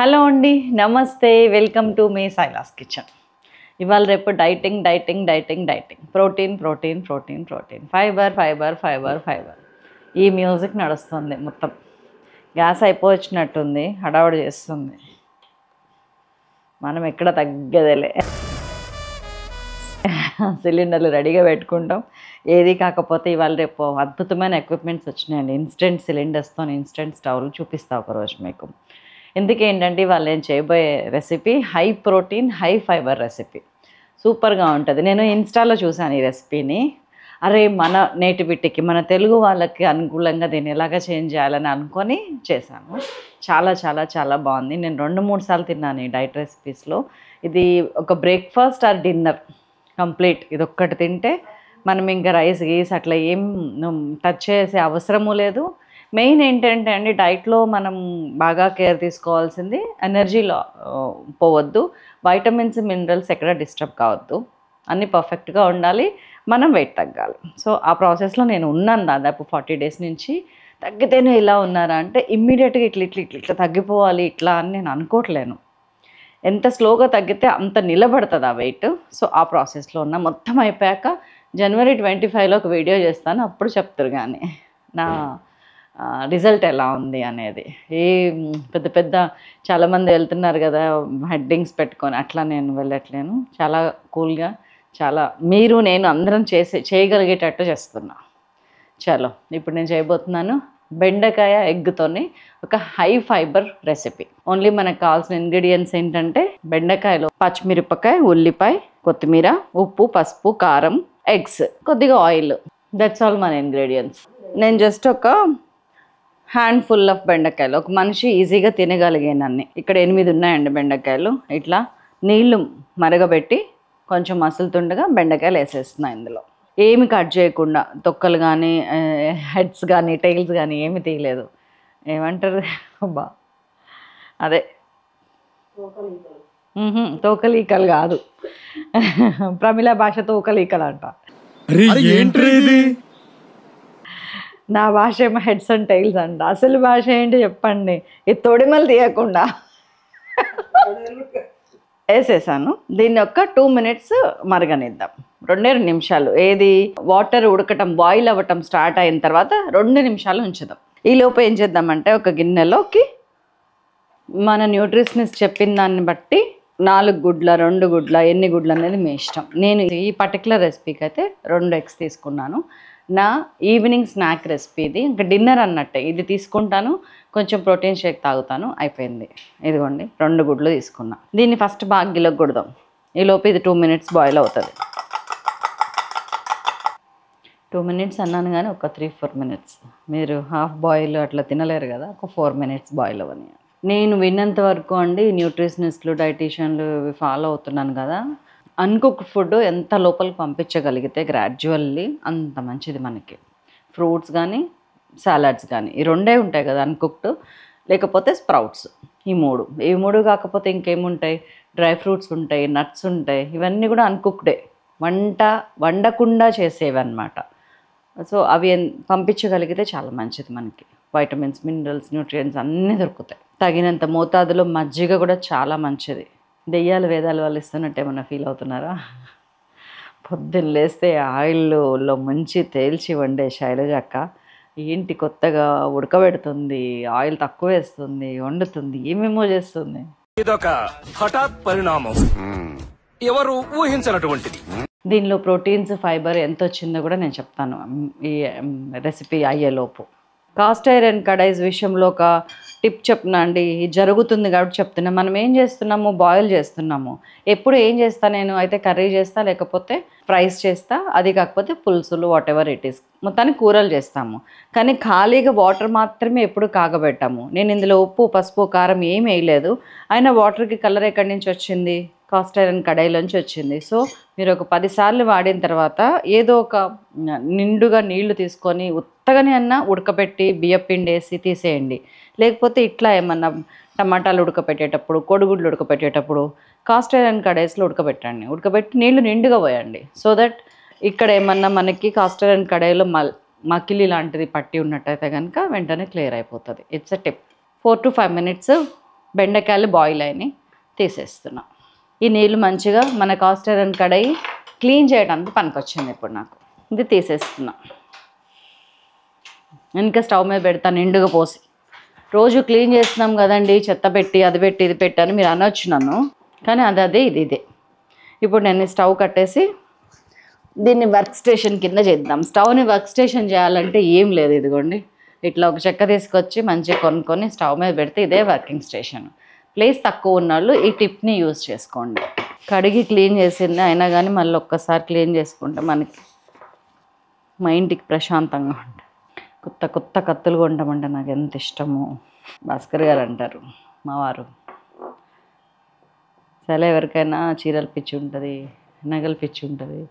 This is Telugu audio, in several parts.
హలో అండి నమస్తే వెల్కమ్ టు మీ సైలాస్ కిచెన్. ఇవాళ రేపు dieting dieting dieting dieting. Protein protein protein protein. Fibre fibre fibre fibre. ఈ మ్యూజిక్ నడుస్తుంది మొత్తం. గ్యాస్ అయిపోవచ్చినట్టుంది హడావుడి చేస్తుంది. మనం ఎక్కడ తగ్గదేలే. సిలిండర్లు రెడీగా పెట్టుకుంటాం. ఏది కాకపోతే ఇవాళ రేపు అద్భుతమైన ఎక్విప్మెంట్స్ వచ్చినాయండి. ఇన్స్టెంట్ సిలిండర్స్తో ఇన్స్టెంట్ స్టవ్లు చూపిస్తా ఒకరోజు మీకు. ఎందుకేంటంటే వాళ్ళు నేను చేయబోయే recipe high protein high fibre recipe సూపర్గా ఉంటుంది. నేను ఇన్స్టాలో చూశాను ఈ రెసిపీని అరే మన నేటివిటీకి మన తెలుగు వాళ్ళకి అనుకూలంగా దీన్ని ఎలాగ చేంజ్ చేయాలని అనుకొని చేశాను. చాలా చాలా చాలా బాగుంది. నేను రెండు మూడు సార్లు తిన్నాను ఈ డైట్ రెసిపీస్లో ఇది ఒక బ్రేక్ఫాస్ట్ ఆర్ డిన్నర్ కంప్లీట్. ఇది ఒక్కటి తింటే మనం ఇంకా రైస్ గీస్ అట్లా ఏం టచ్ చేసే అవసరము లేదు. మెయిన్ ఏంటంటే అండి డైట్లో మనం బాగా కేర్ తీసుకోవాల్సింది ఎనర్జీలో పోవద్దు. వైటమిన్స్ మినరల్స్ ఎక్కడ డిస్టర్బ్ కావద్దు. అన్నీ పర్ఫెక్ట్గా ఉండాలి. మనం వెయిట్ తగ్గాలి. సో ఆ ప్రాసెస్లో నేను ఉన్నాను దాదాపు ఫార్టీ డేస్ నుంచి. తగ్గితేనే ఇలా ఉన్నారా అంటే ఇమ్మీడియట్గా ఇట్లా ఇట్లా ఇట్లా ఇట్లా తగ్గిపోవాలి ఇట్లా అని నేను అనుకోవట్లేను. ఎంత స్లోగా తగ్గితే అంత నిలబడుతుంది ఆ వెయిట్. సో ఆ ప్రాసెస్లో ఉన్న మొత్తం అయిపోయాక జనవరి ట్వంటీ ఫైవ్లో ఒక వీడియో చేస్తాను. అప్పుడు చెప్తారు కానీ నా రిజల్ట్ ఎలా ఉంది అనేది. ఏ పెద్ద పెద్ద చాలామంది వెళ్తున్నారు కదా హెడ్డింగ్స్ పెట్టుకొని అట్లా నేను వెళ్ళట్లేను. చాలా కూల్గా చాలా మీరు నేను అందరం చేసే చేయగలిగేటట్టు చేస్తున్నా. చలో ఇప్పుడు నేను చేయబోతున్నాను బెండకాయ ఎగ్తోని ఒక హై ఫైబర్ రెసిపీ ఓన్లీ మనకు కావాల్సిన ఇంగ్రీడియంట్స్ ఏంటంటే బెండకాయలో పచ్చిమిరపకాయ ఉల్లిపాయ కొత్తిమీర ఉప్పు పసుపు కారం ఎగ్స్ కొద్దిగా ఆయిల్ దట్స్ ఆల్ మన ఇంగ్రీడియంట్స్ నేను జస్ట్ ఒక హ్యాండ్ ఫుల్ ఆఫ్ బెండకాయలు. ఒక మనిషి ఈజీగా తినగలిగేనన్ని ఇక్కడ ఎనిమిది ఉన్నాయండి బెండకాయలు. ఇట్లా నీళ్ళు మరగబెట్టి కొంచెం మసులుతుండగా బెండకాయలు వేసేస్తున్నాయి ఇందులో. ఏమి కట్ చేయకుండా తొక్కలు కానీ హెడ్స్ కానీ టైల్స్ కానీ ఏమి తీయలేదు. ఏమంటారు? అబ్బా. అదే. తోకలీకలు కాదు. ప్రమిళ భాష తోకలీకలు అంట ఏంట్రీ నా భాష ఏమో హెడ్స్ అండ్ టైల్స్ అంట. అసలు భాష ఏంటి చెప్పండి. ఈ తొడిమలు తీయకుండా. వేసేసాను. దీన్ని ఒక టూ మినిట్స్ మరగనిద్దాం. రెండే రెండు నిమిషాలు. ఏది? వాటర్ ఉడకటం బాయిల్ అవ్వటం స్టార్ట్ అయిన తర్వాత రెండు నిమిషాలు ఉంచుదాం. ఈ లోపు ఏం చేద్దామంటే ఒక గిన్నెలోకి మన న్యూట్రిషనిస్ట్ చెప్పిన దాన్ని బట్టి నాలుగు గుడ్ల రెండు గుడ్ల ఎన్ని గుడ్లు అనేది మీ ఇష్టం. నేను ఈ పర్టికులర్ రెసిపీకి అయితే రెండు ఎగ్స్ తీసుకున్నాను. నా ఈవినింగ్ స్నాక్ రెసిపీ ఇది. ఇంకా డిన్నర్ అన్నట్టే. ఇది తీసుకుంటాను కొంచెం ప్రోటీన్ షేక్ తాగుతాను అయిపోయింది. ఇదిగోండి రెండు గుడ్లు తీసుకున్నా. దీన్ని ఫస్ట్ బాగా గిలగొడదాం ఈ లోపు ఇది టూ మినిట్స్ బాయిల్ అవుతుంది. టూ మినిట్స్ అన్నాను కానీ ఒక త్రీ ఫోర్ మినిట్స్ మీరు హాఫ్ బాయిల్ అట్లా తినలేరు కదా ఒక ఫోర్ మినిట్స్ బాయిల్ అవ్వని. నేను విన్నంత వరకు అండి న్యూట్రిషనిస్ట్లు డైటీషియన్లు ఇవి ఫాలో అవుతున్నాను కదా. అన్కుక్ ఫుడ్ ఎంత లోపలికి పంపించగలిగితే గ్రాడ్యువల్లీ అంత మంచిది మనకి. ఫ్రూట్స్ కానీ సాలాడ్స్ కానీ ఈ రెండే ఉంటాయి కదా అన్కుక్డ్. లేకపోతే స్ప్రౌట్స్ ఈ మూడు. ఈ మూడు కాకపోతే ఇంకేముంటాయి? డ్రై ఫ్రూట్స్ ఉంటాయి నట్స్ ఉంటాయి. ఇవన్నీ కూడా అన్కుక్డే. వంట వండకుండా చేసేవి అనమాట సో అవి పంపించగలిగితే చాలా మంచిది మనకి. వైటమిన్స్ మినరల్స్ న్యూట్రియంట్స్ అన్నీ దొరుకుతాయి. తగినంత మోతాదులో మజ్జిగ కూడా చాలా మంచిది. దెయ్యాలు వేదాలు వాళ్ళు ఇస్తున్నట్టు ఏమన్నా ఫీల్ అవుతున్నారా? పొద్దున్న లేస్తే ఆయిల్లో ముంచి తేల్చి వండే శైలజక్క ఏంటి కొత్తగా ఉడకబెడుతుంది ఆయిల్ తక్కువ వేస్తుంది వండుతుంది ఏమేమో చేస్తుంది? ఇదొక హఠాత్ పరిణామం. ఎవరు ఊహించినటువంటిది. దీనిలో ప్రోటీన్స్ ఫైబర్ ఎంత వచ్చిందో కూడా నేను చెప్తాను. ఈ రెసిపీ అయ్యేలోపు. కాస్ట్ ఐరన్ కడాయిస్ విషయంలో ఒక టిప్ చెప్తున్నా అండి. ఇది జరుగుతుంది కాబట్టి చెప్తున్నా. మనం ఏం చేస్తున్నాము బాయిల్ చేస్తున్నాము. ఎప్పుడు ఏం చేస్తా నేను? అయితే కర్రీ చేస్తా లేకపోతే ఫ్రైస్ చేస్తా అది కాకపోతే పులుసులు వాట్ ఎవర్ ఇట్ ఈస్ మొత్తానికి కూరలు చేస్తాము. కానీ ఖాళీగా వాటర్ మాత్రమే ఎప్పుడు కాగబెట్టాము. నేను ఇందులో ఉప్పు పసుపు కారం ఏం వేయలేదు. అయినా వాటర్కి కలర్ ఎక్కడి నుంచి వచ్చింది? కాస్ట్ ఐరన్ కడాయిలోంచి వచ్చింది. సో మీరు ఒక పదిసార్లు వాడిన తర్వాత ఏదో ఒక నిండుగా నీళ్ళు తీసుకొని ఉత్తగానే అన్నా ఉడకబెట్టి బియ్యపిండి వేసి తీసేయండి. లేకపోతే ఇట్లా ఏమన్నా టమాటాలు ఉడకపెట్టేటప్పుడు కొడుగుడ్లు ఉడకబెట్టేటప్పుడు కాస్ట్ ఐరన్ కడాయిస్లో ఉడకబెట్టండి. ఉడకబెట్టి నీళ్ళు నిండుగా పోయండి. సో దట్ ఇక్కడ ఏమన్నా మనకి కాస్ట్ ఐరన్ కడాయిలో మల్ మకిలి లాంటిది పట్టి ఉన్నట్టయితే కనుక వెంటనే క్లియర్ అయిపోతుంది. It's a tip. Four to five minutes బెండకాయలు బాయిల్ అయినాయి. తీసేస్తున్నాం. ఈ నీళ్ళు మంచిగా మన కాస్టర్ అండ్ కడాయి క్లీన్ చేయడానికి పనికొచ్చింది ఇప్పుడు నాకు. ఇది తీసేస్తున్నా. ఇంకా స్టవ్ మీద పెడతాను నిండుగా పోసి. రోజు క్లీన్ చేస్తున్నాం కదండి చెత్త పెట్టి అది పెట్టి ఇది పెట్టి అని మీరు అనొచ్చు నన్ను. కానీ అది అదే ఇది ఇదే. ఇప్పుడు నేను స్టవ్ కట్టేసి దీన్ని వర్క్ స్టేషన్ కింద చేద్దాం. స్టవ్ని వర్క్ స్టేషన్ చేయాలంటే ఏం లేదు ఇదిగోండి. ఇట్లా ఒక చెక్క తీసుకొచ్చి మంచిగా కొనుక్కొని స్టవ్ మీద పెడితే ఇదే వర్కింగ్ స్టేషన్. ప్లేస్ తక్కువ ఉన్న వాళ్ళు ఈ టిప్ని యూజ్ చేసుకోండి. కడిగి క్లీన్ చేసింది అయినా కానీ మళ్ళీ ఒక్కసారి క్లీన్ చేసుకుంటే మనకి మైండ్కి ప్రశాంతంగా ఉంటుంది. కొత్త కొత్త కత్తులు కొంటామంటే నాకు ఎంత ఇష్టము. భాస్కర్ గారు అంటారు మా వారు. సరే ఎవరికైనా చీరలు పిచ్చి ఉంటుంది నగలు పిచ్చి ఉంటుంది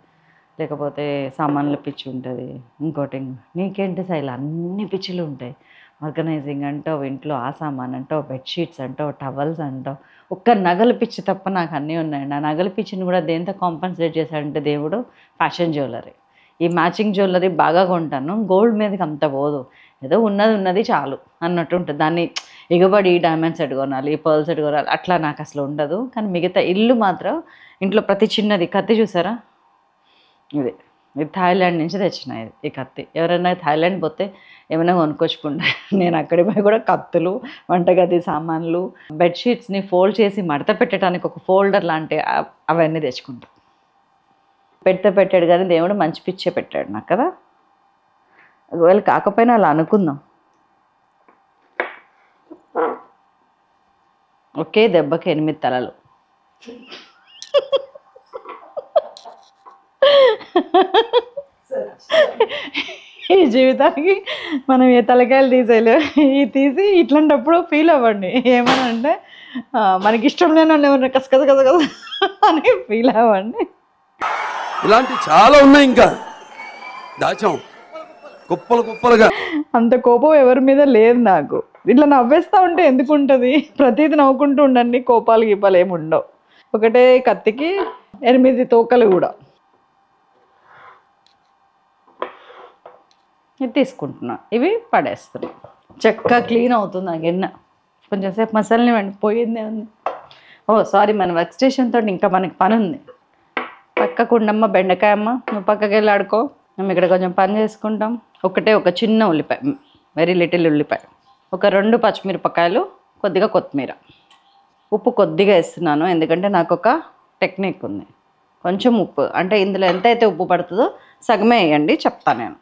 లేకపోతే సామాన్లు పిచ్చి ఉంటుంది ఇంకోటి నీకేంటి శైలి? అన్ని పిచ్చిలు ఉంటాయి. ఆర్గనైజింగ్ అంటావు ఇంట్లో ఆ సామాన్ అంటావు బెడ్షీట్స్ అంటావు టవల్స్ అంటావు. ఒక్క నగల పిచ్చి తప్ప నాకు అన్నీ ఉన్నాయండి. ఆ నగల పిచ్చిని కూడా దేంతో కాంపన్సేట్ చేశాడంటే దేవుడు? ఫ్యాషన్ జ్యువెలరీ ఈ మ్యాచింగ్ జ్యువెలరీ బాగా కొంటాను గోల్డ్ మీదకి అంత పోదు. ఏదో ఉన్నది ఉన్నది చాలు అన్నట్టు ఉంటుంది. దాన్ని ఎగబడి ఈ డైమండ్స్ సెట్ కొనాలి ఈ పర్ల్ సెట్ కొనాలి అట్లా నాకు అసలు ఉండదు. కానీ మిగతా ఇల్లు మాత్రం ఇంట్లో ప్రతి చిన్నది. కత్తి చూసారా? ఇదే. ఇది థాయిలాండ్ నుంచి తెచ్చినాయి ఈ కత్తి. ఎవరైనా థాయిలాండ్ పోతే ఏమైనా కొనుక్కొచ్చుకుంటా. నేను అక్కడి పోయి కూడా కత్తులు వంటగది సామాన్లు బెడ్షీట్స్ని ఫోల్డ్ చేసి మడత పెట్టడానికి ఒక ఫోల్డర్ లాంటి అవన్నీ తెచ్చుకుంటా. పెడితే పెట్టాడు కానీ దేవుడు మంచి పిచ్చే పెట్టాడు నాకు కదా. ఒకవేళ కాకపోయినా అలా అనుకుందాం. ఒకే దెబ్బకి ఎనిమిది తలలు. ఈ జీవితానికి మనం ఏ తలకాయలు తీసేయలే. ఈ తీసి ఇట్లాంటప్పుడు ఫీల్ అవ్వండి. ఏమని అంటే మనకి ఇష్టం లేని వాళ్ళు ఎవరైనా కస కస కస కస అని ఫీల్ అవ్వండి. ఇలాంటి చాలా ఉన్నాయి ఇంకా. దాచాం. కుప్పలు కుప్పలుగా. అంత కోపం ఎవరి మీద లేదు నాకు. ఇట్లా నవ్వేస్తా ఉంటే ఎందుకు ఉంటుంది? ప్రతిదీ నవ్వుకుంటూ ఉండండి కోపాలు గీపాలు ఏమి ఉండవు. ఒకటే కత్తికి ఎనిమిది తోకలు కూడా. ఇది తీసుకుంటున్నా. ఇవి పడేస్తున్నా. చక్కగా క్లీన్ అవుతుంది ఆ గిన్నె. కొంచెం సేపు మసాలని పోయిందే ఉంది. ఓ సారీ మన వర్క్ స్టేషన్తో ఇంకా మనకి పని ఉంది. పక్కకు ఉండమ్మ బెండకాయ అమ్మ. నువ్వు పక్కకి వెళ్ళి ఆడుకో. మేము ఇక్కడ కొంచెం పని చేసుకుంటాం. ఒకటే ఒక చిన్న ఉల్లిపాయ వెరీ లిటిల్ ఉల్లిపాయ. ఒక రెండు పచ్చిమిరపకాయలు కొద్దిగా కొత్తిమీర. ఉప్పు కొద్దిగా వేస్తున్నాను ఎందుకంటే నాకు ఒక టెక్నిక్ ఉంది. కొంచెం ఉప్పు అంటే ఇందులో ఎంత అయితే ఉప్పు పడుతుందో సగమే వేయండి చెప్తాను నేను.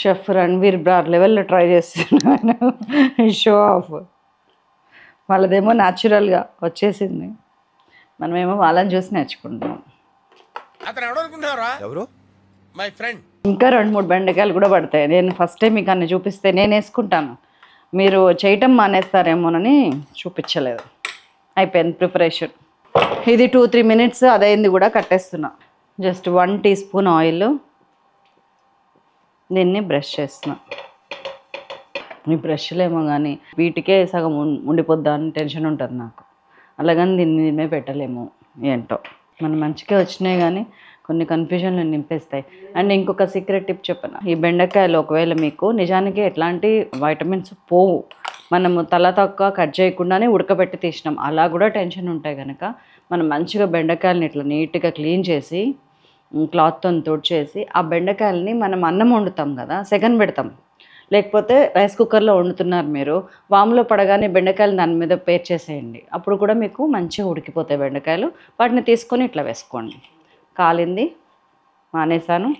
షెఫ్ రణ్వీర్ బ్రార్ లెవెల్లో ట్రై చేస్తున్నాను షో ఆఫ్ వాళ్ళదేమో న్యాచురల్గా వచ్చేసింది. మనమేమో వాళ్ళని చూసి నేర్చుకుంటాం అతను ఎవడనుకుంటున్నారా ఎవరు? మై ఫ్రెండ్ ఇంకా రెండు మూడు బెండకాయలు కూడా పడతాయి. నేను ఫస్ట్ టైం మీకు అన్ని చూపిస్తే నేను వేసుకుంటాను. మీరు చేయటం మానేస్తారేమోనని చూపించలేదు. అయిపోయింది ప్రిపరేషన్. ఇది టూ త్రీ మినిట్స్ అదైంది కూడా కట్టేస్తున్నా. Just one teaspoon oil దీన్ని బ్రష్ చేస్తున్నాను ఈ బ్రష్లేమో కానీ వీటికే సగం ఉండిపోద్దా అని టెన్షన్ ఉంటుంది నాకు. అలాగని దీన్ని దీని పెట్టలేము ఏంటో. మన మంచిగా వచ్చినాయి కానీ కొన్ని కన్ఫ్యూజన్లు నింపేస్తాయి. అండ్ ఇంకొక సీక్రెట్ టిప్ చెప్పను? ఈ బెండకాయలు ఒకవేళ మీకు నిజానికి ఎట్లాంటి వైటమిన్స్ పోవు. మనము తల తక్కువ కట్ చేయకుండానే ఉడకబెట్టి తీసినాం. అలా కూడా టెన్షన్ ఉంటాయి కనుక మనం మంచిగా బెండకాయలని ఇట్లా నీట్గా క్లీన్ చేసి క్లాత్తో తుడిచేసి ఆ బెండకాయలని మనం అన్నం వండుతాం కదా సెగన్ పెడతాం. లేకపోతే రైస్ కుక్కర్లో వండుతున్నారు మీరు వాములో పడగానే బెండకాయలు దాని మీద పేర్చేసేయండి. అప్పుడు కూడా మీకు మంచిగా ఉడికిపోతాయి బెండకాయలు. వాటిని తీసుకొని ఇట్లా వేసుకోండి. కాలింది మానేశాను.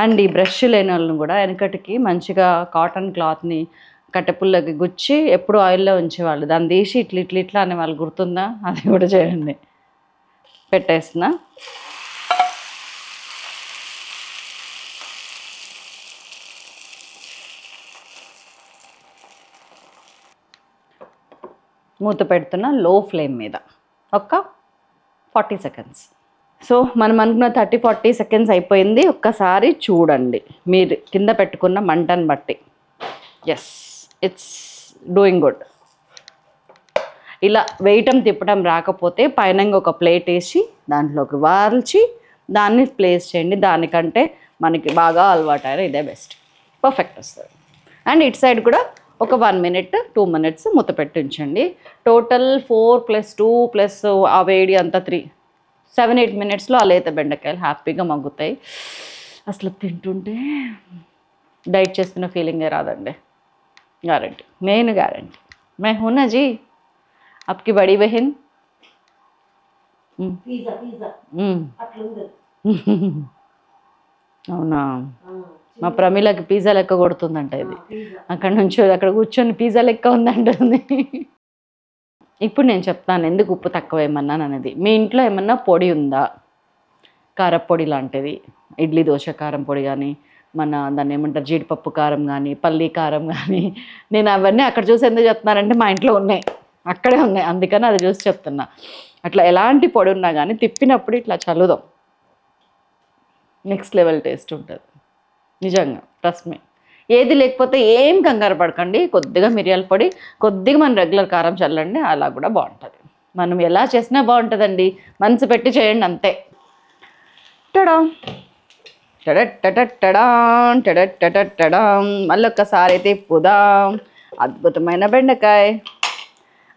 అండ్ ఈ బ్రష్ లేని వాళ్ళని కూడా వెనకటికి మంచిగా కాటన్ క్లాత్ని కట్టెపుల్లకి గుచ్చి ఎప్పుడు ఆయిల్లో ఉంచేవాళ్ళు. దాన్ని తీసి ఇట్లా ఇట్లా ఇట్లా అనే వాళ్ళు గుర్తుందా? అది కూడా చేయండి. పెట్టేస్తున్నా. మూత పెడుతున్న లో ఫ్లేమ్ మీద ఒక ఫార్టీ సెకండ్స్ సో మనం అనుకున్న థర్టీ ఫార్టీ సెకండ్స్ అయిపోయింది. ఒక్కసారి చూడండి. మీరు కింద పెట్టుకున్న మంటను బట్టి. ఎస్ ఇట్స్ డూయింగ్ గుడ్ ఇలా వేయటం తిప్పడం రాకపోతే పైన ఒక ప్లేట్ వేసి దాంట్లోకి వాల్చి దాన్ని ప్లేస్ చేయండి. దానికంటే మనకి బాగా అలవాటైన ఇదే బెస్ట్ పర్ఫెక్ట్ వస్తుంది. అండ్ ఇటు సైడ్ కూడా ఒక వన్ మినిట్ టూ మినిట్స్ మూత పెట్టించండి. Total four plus two plus ఆ వేడి అంతా త్రీ సెవెన్ ఎయిట్ మినిట్స్లో అలా అయితే బెండకాయలు హ్యాపీగా మగ్గుతాయి. అసలు తింటుంటే డైట్ చేస్తున్న ఫీలింగే రాదండి. గ్యారంటీ మెయిన్ గ్యారంటీ మే హూనా జీ? అప్కి బడి బహిన్? అవునా? మా ప్రమిళకి పిజ్జా లెక్క కొడుతుందంట ఇది. అక్కడ నుంచి అక్కడ కూర్చొని పిజ్జా లెక్క ఉందంటుంది. ఇప్పుడు నేను చెప్తాను ఎందుకు ఉప్పు తక్కువ ఏమన్నాను అనేది. మీ ఇంట్లో ఏమన్నా పొడి ఉందా? కారపొడి లాంటిది. ఇడ్లీ దోశ కారం పొడి కానీ మన దాన్ని ఏమంటారు జీడిపప్పు కారం కానీ పల్లి కారం కానీ నేను అవన్నీ అక్కడ చూసి ఎందుకు చెప్తున్నానంటే మా ఇంట్లో ఉన్నాయి. అక్కడే ఉన్నాయి. అందుకని అది చూసి చెప్తున్నా. అట్లా ఎలాంటి పొడి ఉన్నా కానీ తిప్పినప్పుడు ఇట్లా చల్లుదాం. నెక్స్ట్ లెవెల్ టేస్ట్ ఉంటుంది. నిజంగా ట్రస్ట్ మీ ఏది లేకపోతే ఏం కంగారు పడకండి కొద్దిగా మిరియాల పొడి కొద్దిగా మనం రెగ్యులర్ కారం చల్లండి అలా కూడా బాగుంటుంది. మనం ఎలా చేసినా బాగుంటుందండి. మనసు పెట్టి చేయండి అంతే. టడా. టడట్టడట్టడాం, టడట్టడట్టడాం. మళ్ళీ ఒక్కసారి అయితే పుదాం అద్భుతమైన బెండకాయ.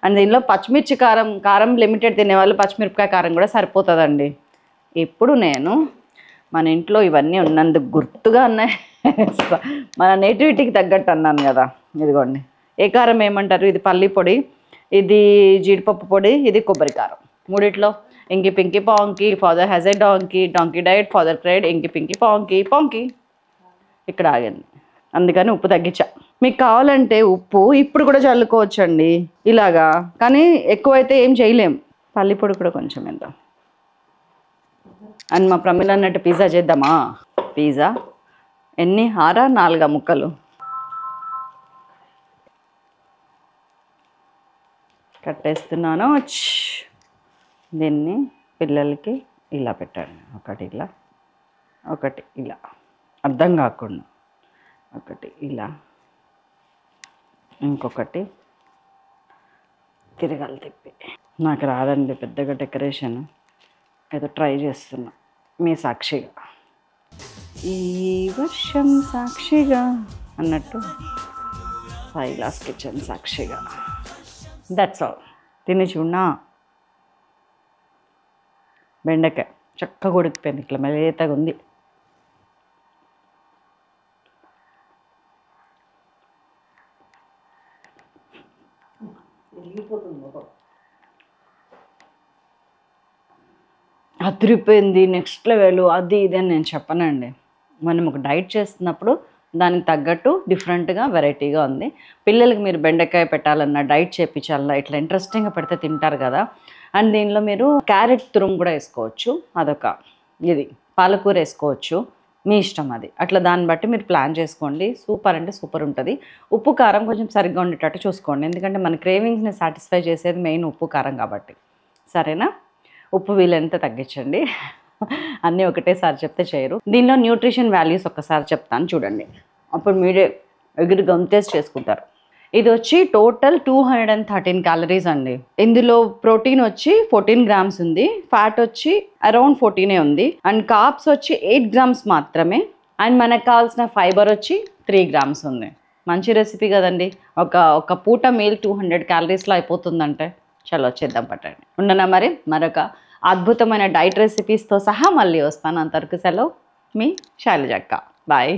అండ్ దీనిలో పచ్చిమిర్చి కారం కారం లిమిటెడ్ తినేవాళ్ళు పచ్చిమిరపకాయ కారం కూడా సరిపోతుందండి. ఇప్పుడు నేను మన ఇంట్లో ఇవన్నీ ఉన్నందుకు గుర్తుగా ఉన్నాయి. మన నేటివిటీకి తగ్గట్టు అన్నాను కదా ఇదిగోండి. ఏ కారం ఏమంటారు? ఇది పల్లి పొడి ఇది జీడిపప్పు పొడి ఇది కొబ్బరి కారం. మూడిట్లో inky pinky ponky father has a donkey donkey died father cried inky pinky ponky పాంకి. ఇక్కడ ఆగింది. అందుకని ఉప్పు తగ్గించా. మీకు కావాలంటే ఉప్పు ఇప్పుడు కూడా చల్లుకోవచ్చండి ఇలాగా. కానీ ఎక్కువైతే ఏం చేయలేం. పల్లి పొడి కూడా కొంచెం ఎంత అండ్ మా ప్రమిళ అన్నట్టు పిజ్జా చేద్దామా? పిజ్జా? ఎన్ని? హారా నాలుగా ముక్కలు? కట్టేస్తున్నాను. దీన్ని పిల్లలకి ఇలా పెట్టండి. ఒకటి ఇలా ఒకటి ఇలా. అర్థం కాకుండా ఒకటి ఇలా ఇంకొకటి తిరగాలి తిప్పి. నాకు రాదండి పెద్దగా డెకరేషన్. ఏదో ట్రై చేస్తున్నా. మీ సాక్షిగా. ఈ వర్షం సాక్షిగా అన్నట్టు సైలాస్ కిచెన్ సాక్షిగా. దట్స్ ఆల్ తిని చూడా బెండకాయ చక్కగా ఉడికిపోయింది ఇట్లా మెలేతగా ఉంది. అదిరిపోయింది నెక్స్ట్ లెవెల్ అది ఇది అని నేను చెప్పనండి. మనం ఒక డైట్ చేస్తున్నప్పుడు దానికి తగ్గట్టు డిఫరెంట్గా వెరైటీగా ఉంది. పిల్లలకి మీరు బెండకాయ పెట్టాలన్నా డైట్ చేయించాలన్నా ఇట్లా ఇంట్రెస్టింగ్గా పెడితే తింటారు కదా. అండ్ దీనిలో మీరు క్యారెట్ తురుము కూడా వేసుకోవచ్చు. అదొక ఇది పాలకూర వేసుకోవచ్చు. మీ ఇష్టం అది. అట్లా దాన్ని బట్టి మీరు ప్లాన్ చేసుకోండి. సూపర్ అంటే సూపర్ ఉంటుంది. ఉప్పు కారం కొంచెం సరిగ్గా ఉండేటట్టు చూసుకోండి. ఎందుకంటే మన క్రేవింగ్స్ని సాటిస్ఫై చేసేది మెయిన్ ఉప్పు కారం కాబట్టి. సరేనా? ఉప్పు వీలైనంత తగ్గించండి. అన్నీ ఒకటేసారి చెప్తే చేయరు. దీనిలో న్యూట్రిషన్ వాల్యూస్ ఒక్కసారి చెప్తాను చూడండి. అప్పుడు మీరే ఎగిరి గంతేసి చేసుకుంటారు. ఇది వచ్చి total two hundred and thirteen calories అండి. ఇందులో ప్రోటీన్ వచ్చి ఫోర్టీన్ గ్రామ్స్ ఉంది. ఫ్యాట్ వచ్చి అరౌండ్ ఫోర్టీనే ఉంది. అండ్ కాప్స్ వచ్చి ఎయిట్ గ్రామ్స్ మాత్రమే. అండ్ మనకు కావాల్సిన ఫైబర్ వచ్చి త్రీ గ్రామ్స్ ఉంది. మంచి రెసిపీ కదండి. ఒక ఒక పూట మీల్ టూ హండ్రెడ్ క్యాలరీస్లో అయిపోతుందంటే. చలో వచ్చేద్దాం పట్టండి. ఉండనా మరి? మరొక అద్భుతమైన డైట్ రెసిపీస్తో సహా మళ్ళీ వస్తాను. అంతవరకు సెలవు. మీ శైలజక్క. బాయ్